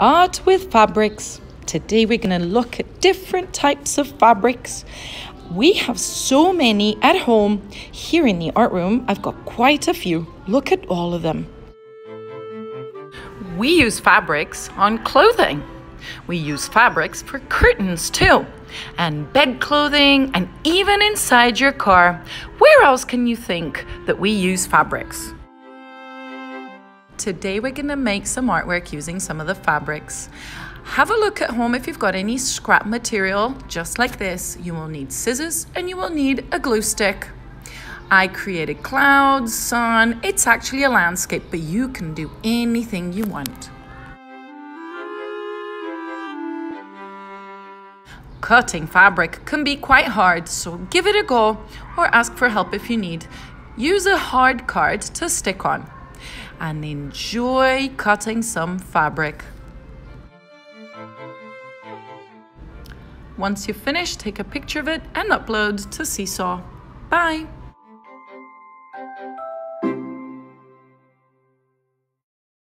Art with fabrics. Today we're going to look at different types of fabrics. We have so many at home. Here in the art room, I've got quite a few. Look at all of them. We use fabrics on clothing. We use fabrics for curtains too, and bed clothing, and even inside your car. Where else can you think that we use fabrics? Today we're going to make some artwork using some of the fabrics. Have a look at home if you've got any scrap material, just like this. You will need scissors and you will need a glue stick. I created clouds, sun, it's actually a landscape, but you can do anything you want. Cutting fabric can be quite hard, so give it a go or ask for help if you need. Use a hard card to stick on and enjoy cutting some fabric. Once you've finished, take a picture of it and upload to Seesaw. Bye!